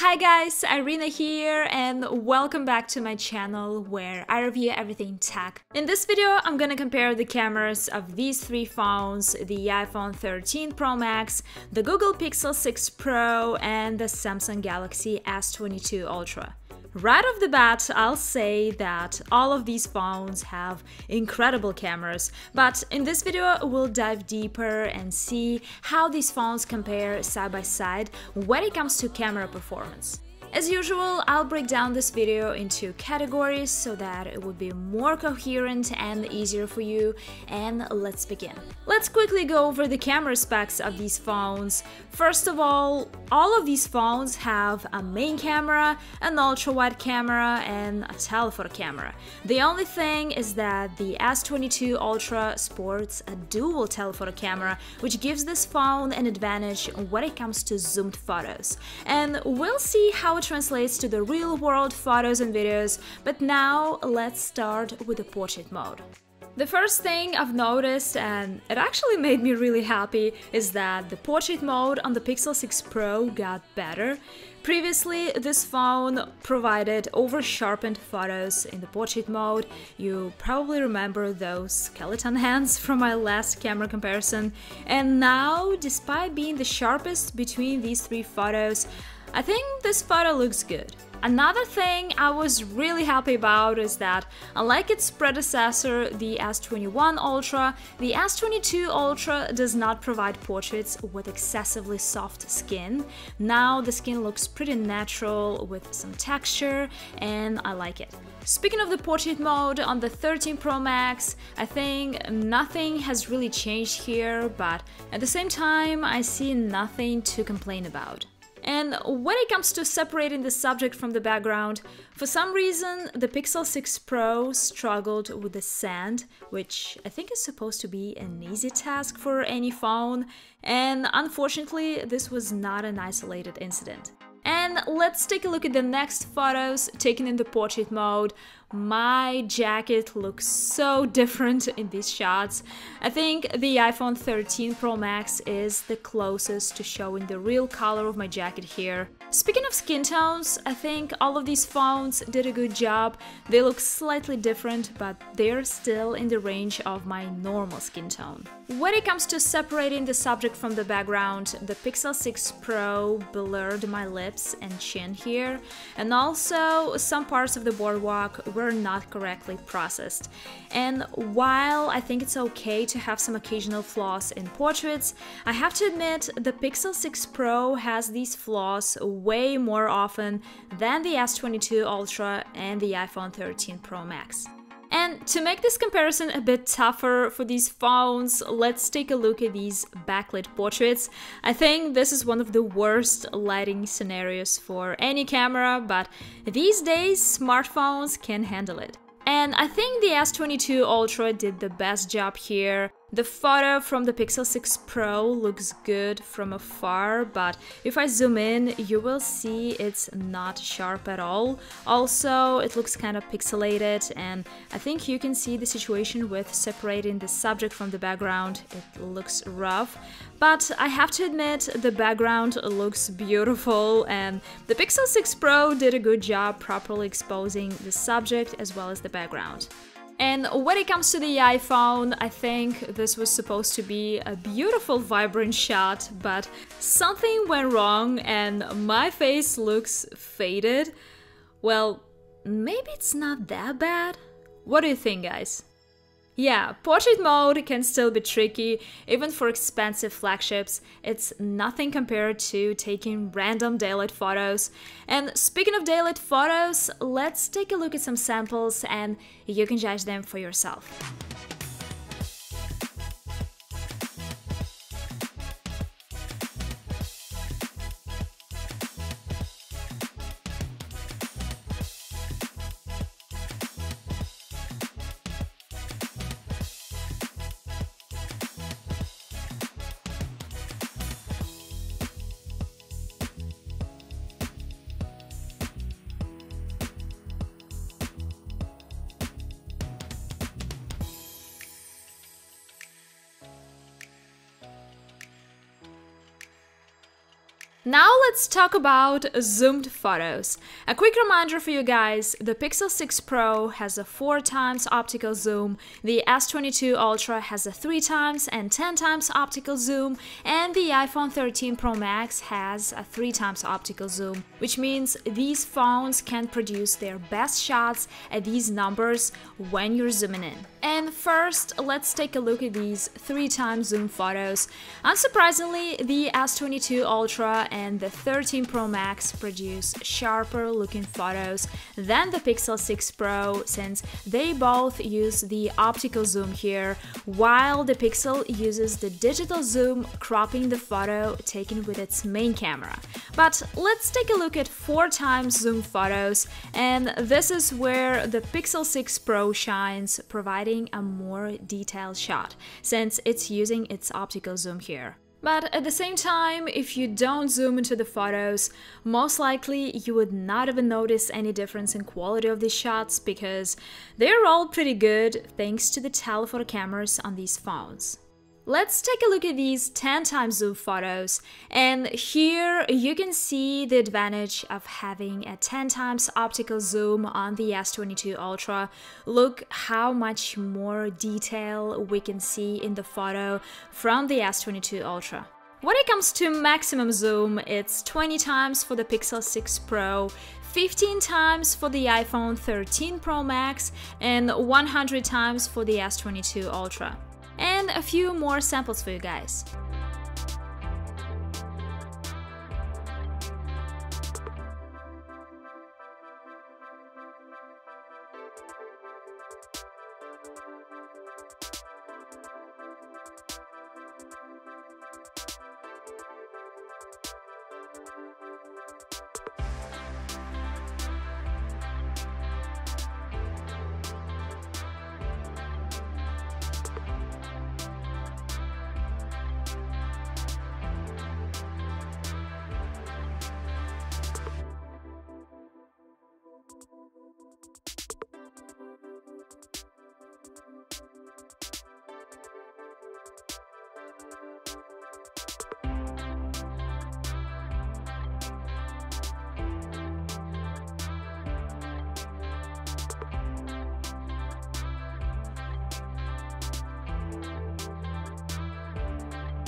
Hi guys, Irina here and welcome back to my channel where I review everything tech. In this video, I'm gonna compare the cameras of these three phones, the iPhone 13 Pro Max, the Google Pixel 6 Pro and the Samsung Galaxy S22 Ultra. Right off the bat, I'll say that all of these phones have incredible cameras, but in this video we'll dive deeper and see how these phones compare side by side when it comes to camera performance. As usual, I'll break down this video into categories so that it would be more coherent and easier for you, and let's begin. Let's quickly go over the camera specs of these phones. First of all, all of these phones have a main camera, an ultra-wide camera, and a telephoto camera. The only thing is that the S22 Ultra sports a dual telephoto camera, which gives this phone an advantage when it comes to zoomed photos. And we'll see how it translates to the real world photos and videos, but now let's start with the portrait mode. The first thing I've noticed, and it actually made me really happy, is that the portrait mode on the Pixel 6 Pro got better. Previously, this phone provided over-sharpened photos in the portrait mode. You probably remember those skeleton hands from my last camera comparison. And now, despite being the sharpest between these three photos, I think this photo looks good. Another thing I was really happy about is that, unlike its predecessor, the S21 Ultra, the S22 Ultra does not provide portraits with excessively soft skin. Now the skin looks pretty natural with some texture and I like it. Speaking of the portrait mode on the 13 Pro Max, I think nothing has really changed here, but at the same time I see nothing to complain about. And when it comes to separating the subject from the background, for some reason the Pixel 6 Pro struggled with the sand, which I think is supposed to be an easy task for any phone, and unfortunately this was not an isolated incident. And let's take a look at the next photos taken in the portrait mode. My jacket looks so different in these shots. I think the iPhone 13 Pro Max is the closest to showing the real color of my jacket here. Speaking of skin tones, I think all of these phones did a good job. They look slightly different, but they're still in the range of my normal skin tone. When it comes to separating the subject from the background, the Pixel 6 Pro blurred my lips and chin here, and also some parts of the boardwalk were not correctly processed. And while I think it's okay to have some occasional flaws in portraits, I have to admit the Pixel 6 Pro has these flaws way more often than the S22 Ultra and the iPhone 13 Pro Max. And to make this comparison a bit tougher for these phones, let's take a look at these backlit portraits. I think this is one of the worst lighting scenarios for any camera, but these days smartphones can handle it. And I think the S22 Ultra did the best job here. The photo from the Pixel 6 Pro looks good from afar, but if I zoom in, you will see it's not sharp at all. Also, it looks kind of pixelated, and I think you can see the situation with separating the subject from the background. It looks rough, but I have to admit, the background looks beautiful, and the Pixel 6 Pro did a good job properly exposing the subject as well as the background. And when it comes to the iPhone, I think this was supposed to be a beautiful, vibrant shot, but something went wrong and my face looks faded. Well, maybe it's not that bad? What do you think, guys? Yeah, portrait mode can still be tricky, even for expensive flagships. It's nothing compared to taking random daylight photos. And speaking of daylight photos, let's take a look at some samples and you can judge them for yourself. Now let's talk about zoomed photos. A quick reminder for you guys, the Pixel 6 Pro has a 4 times optical zoom, the S22 Ultra has a 3 times and 10 times optical zoom, and the iPhone 13 Pro Max has a 3 times optical zoom, which means these phones can produce their best shots at these numbers when you're zooming in. And first, let's take a look at these 3 times zoom photos. Unsurprisingly, the S22 Ultra and the 13 Pro Max produce sharper looking photos than the Pixel 6 Pro since they both use the optical zoom here, while the Pixel uses the digital zoom cropping the photo taken with its main camera. But let's take a look at 4 times zoom photos and this is where the Pixel 6 Pro shines, providing a more detailed shot since it's using its optical zoom here. But at the same time, if you don't zoom into the photos, most likely you would not even notice any difference in quality of these shots because they're all pretty good thanks to the telephoto cameras on these phones. Let's take a look at these 10 times zoom photos and here you can see the advantage of having a 10 times optical zoom on the S22 Ultra. Look how much more detail we can see in the photo from the S22 Ultra. When it comes to maximum zoom, it's 20 times for the Pixel 6 Pro, 15 times for the iPhone 13 Pro Max, and 100 times for the S22 Ultra and a few more samples for you guys. Thank you.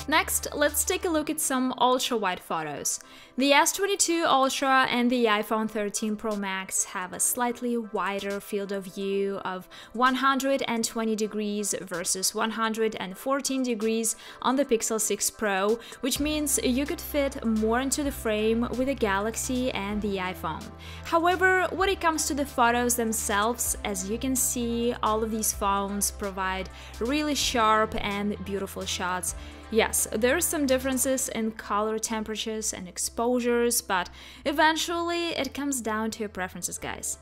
Next, let's take a look at some ultra-wide photos. The S22 Ultra and the iPhone 13 Pro Max have a slightly wider field of view of 120 degrees versus 114 degrees on the Pixel 6 Pro, which means you could fit more into the frame with the Galaxy and the iPhone. However, when it comes to the photos themselves, as you can see, all of these phones provide really sharp and beautiful shots. Yes, there are some differences in color temperatures and exposures, but eventually it comes down to your preferences, guys.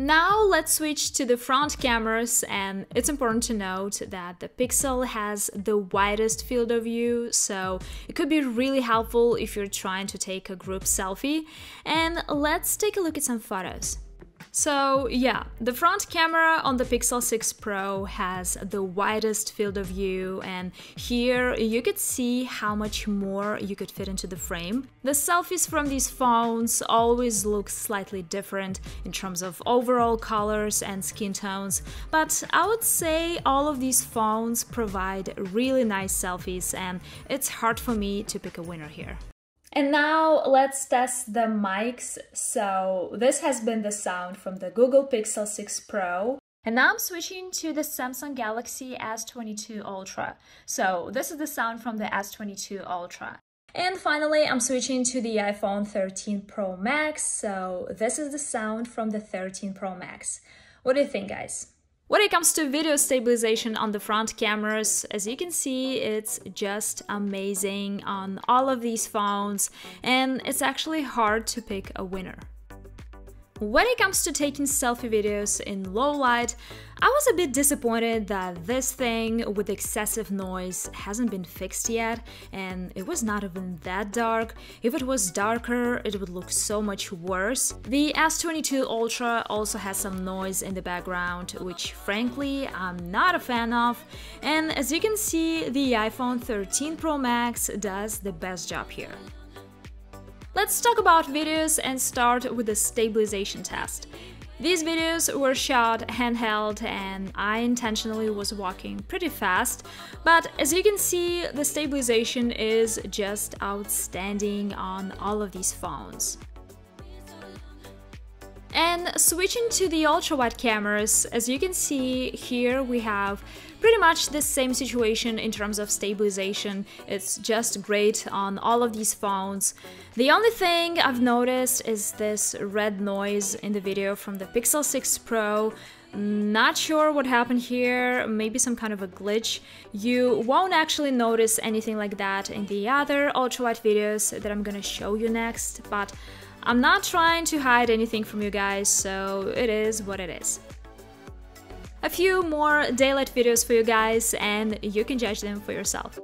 Now let's switch to the front cameras and it's important to note that the Pixel has the widest field of view so it could be really helpful if you're trying to take a group selfie and let's take a look at some photos. So yeah, the front camera on the Pixel 6 Pro has the widest field of view and here you could see how much more you could fit into the frame. The selfies from these phones always look slightly different in terms of overall colors and skin tones, but I would say all of these phones provide really nice selfies and it's hard for me to pick a winner here. And now let's test the mics. So this has been the sound from the Google Pixel 6 Pro. And now I'm switching to the Samsung Galaxy S22 Ultra. So this is the sound from the S22 Ultra. And finally, I'm switching to the iPhone 13 Pro Max. So this is the sound from the 13 Pro Max. What do you think, guys? When it comes to video stabilization on the front cameras, as you can see, it's just amazing on all of these phones, and it's actually hard to pick a winner. When it comes to taking selfie videos in low light, I was a bit disappointed that this thing with excessive noise hasn't been fixed yet, and it was not even that dark. If it was darker, it would look so much worse. The S22 Ultra also has some noise in the background, which frankly I'm not a fan of, and as you can see, the iPhone 13 Pro Max does the best job here. Let's talk about videos and start with the stabilization test. These videos were shot handheld and I intentionally was walking pretty fast, but as you can see, the stabilization is just outstanding on all of these phones. And switching to the ultra-wide cameras, as you can see here we have pretty much the same situation in terms of stabilization. It's just great on all of these phones. The only thing I've noticed is this red noise in the video from the Pixel 6 Pro. Not sure what happened here, maybe some kind of a glitch. You won't actually notice anything like that in the other ultra-wide videos that I'm gonna show you next, but I'm not trying to hide anything from you guys, so it is what it is. A few more daylight videos for you guys and you can judge them for yourself.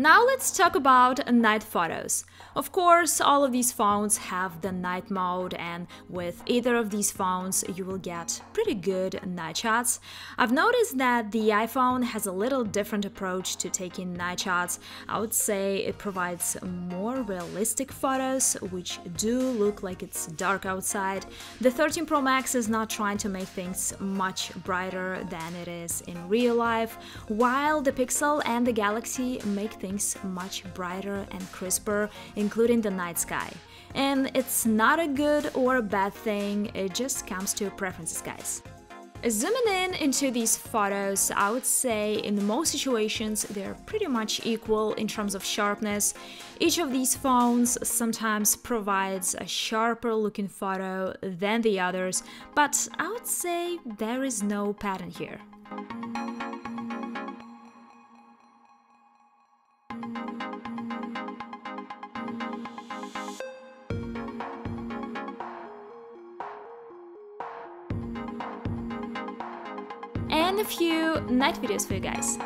Now let's talk about night photos. Of course, all of these phones have the night mode and with either of these phones you will get pretty good night shots. I've noticed that the iPhone has a little different approach to taking night shots. I would say it provides more realistic photos which do look like it's dark outside. The 13 Pro Max is not trying to make things much brighter than it is in real life, while the Pixel and the Galaxy make things much brighter and crisper including the night sky. And it's not a good or a bad thing, it just comes to preferences, guys. Zooming in into these photos, I would say in most situations they're pretty much equal in terms of sharpness. Each of these phones sometimes provides a sharper looking photo than the others, but I would say there is no pattern here. And a few night videos for you guys.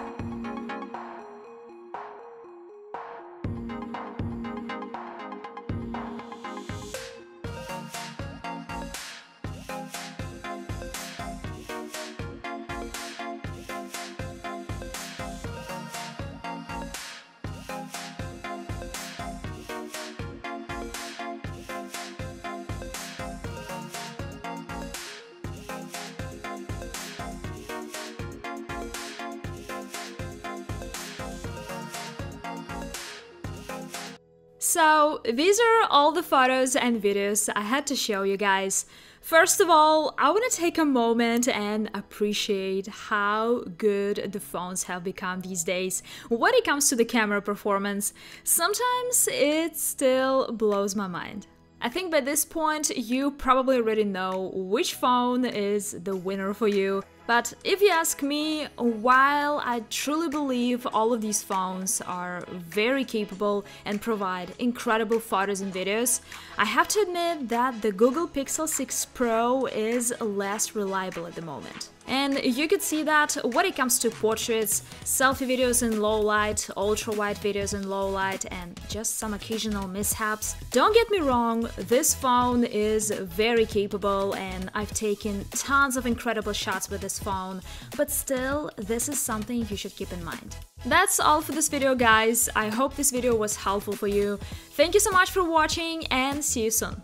So, these are all the photos and videos I had to show you guys. First of all, I want to take a moment and appreciate how good the phones have become these days when it comes to the camera performance. Sometimes it still blows my mind. I think by this point you probably already know which phone is the winner for you. But if you ask me, while I truly believe all of these phones are very capable and provide incredible photos and videos, I have to admit that the Google Pixel 6 Pro is less reliable at the moment. And you could see that when it comes to portraits, selfie videos in low light, ultra wide videos in low light, and just some occasional mishaps. Don't get me wrong, this phone is very capable and I've taken tons of incredible shots with this phone, but still, this is something you should keep in mind. That's all for this video guys, I hope this video was helpful for you. Thank you so much for watching and see you soon.